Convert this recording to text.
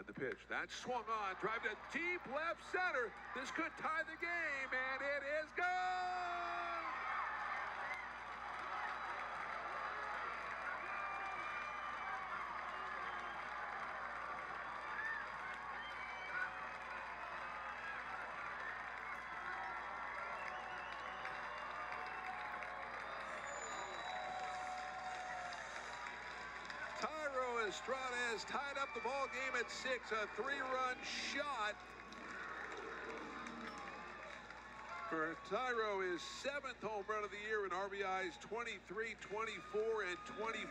And the pitch. That's swung on. Drive to deep left center. This could tie the game, and it is gone! Thairo Estrada has tied up the ball game at six. A three-run shot for Thairo is seventh home run of the year in RBIs 23, 24, and 25.